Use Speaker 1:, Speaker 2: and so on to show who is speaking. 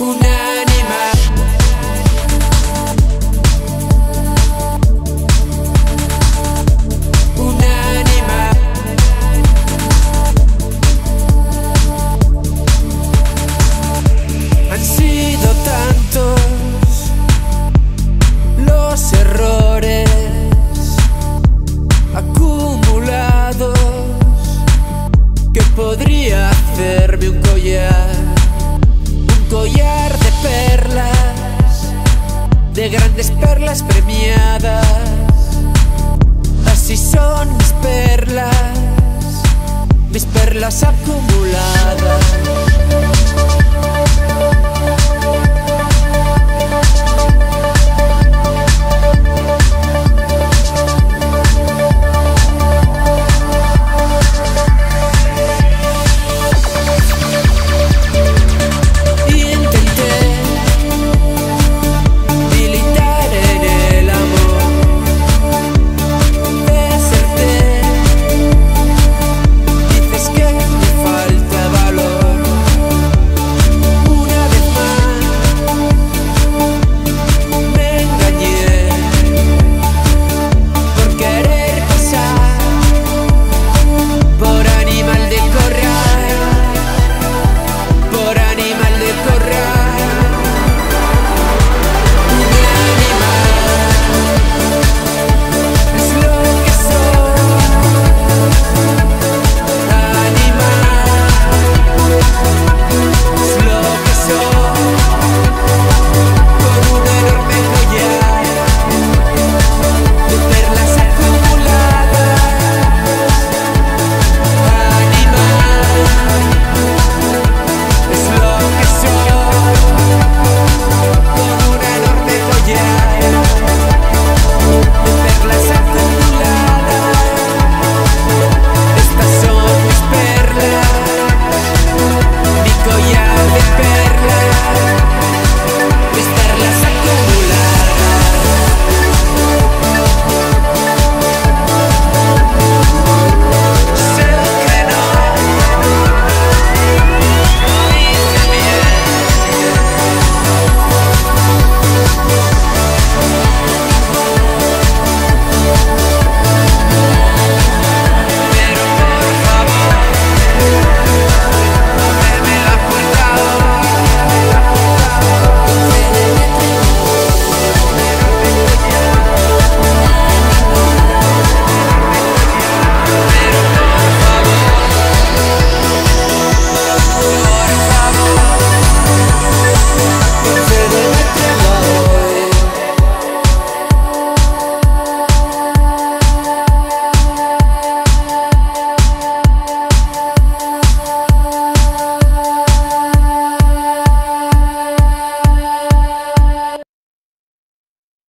Speaker 1: Unanimar, unanimar. Han sido tantos los errores acumulados que podría hacerme un collar collar de perlas, de grandes perlas premiadas. Así son mis perlas, mis perlas acumuladas.